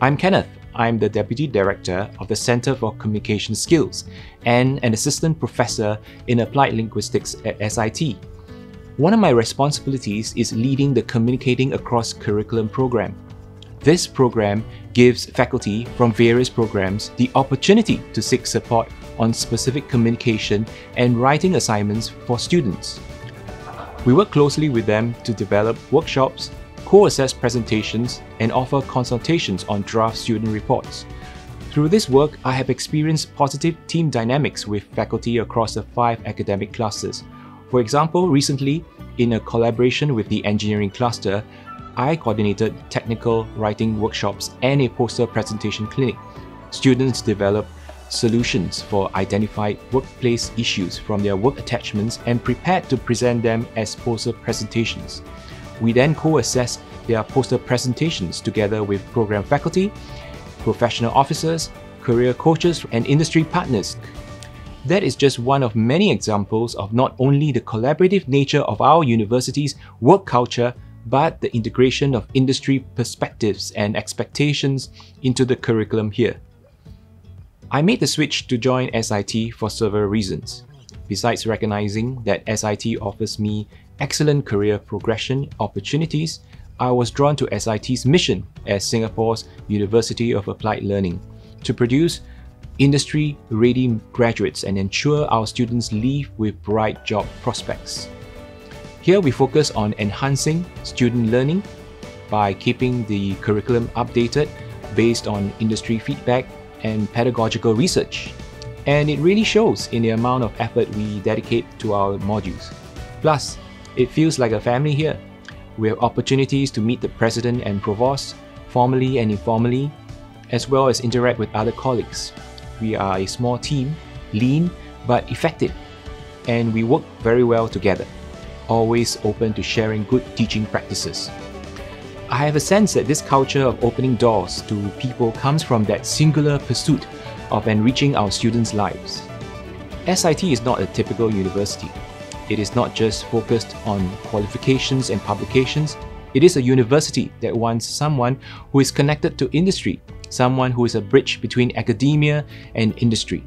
I'm Kenneth. I'm the Deputy Director of the Center for Communication Skills and an Assistant Professor in Applied Linguistics at SIT. One of my responsibilities is leading the Communicating Across Curriculum program. This program gives faculty from various programs the opportunity to seek support on specific communication and writing assignments for students. We work closely with them to develop workshops, co-assess presentations, and offer consultations on draft student reports. Through this work, I have experienced positive team dynamics with faculty across the five academic clusters. For example, recently, in a collaboration with the engineering cluster, I coordinated technical writing workshops and a poster presentation clinic. Students developed solutions for identified workplace issues from their work attachments and prepared to present them as poster presentations. We then co-assess their poster presentations together with program faculty, professional officers, career coaches, and industry partners. That is just one of many examples of not only the collaborative nature of our university's work culture, but the integration of industry perspectives and expectations into the curriculum here. I made the switch to join SIT for several reasons. Besides recognizing that SIT offers me excellent career progression opportunities, I was drawn to SIT's mission as Singapore's University of Applied Learning to produce industry-ready graduates and ensure our students leave with bright job prospects. Here we focus on enhancing student learning by keeping the curriculum updated based on industry feedback and pedagogical research. And it really shows in the amount of effort we dedicate to our modules. Plus, it feels like a family here. We have opportunities to meet the president and provost, formally and informally, as well as interact with other colleagues. We are a small team, lean but effective, and we work very well together, always open to sharing good teaching practices. I have a sense that this culture of opening doors to people comes from that singular pursuit of enriching our students' lives. SIT is not a typical university. It is not just focused on qualifications and publications. It is a university that wants someone who is connected to industry, someone who is a bridge between academia and industry.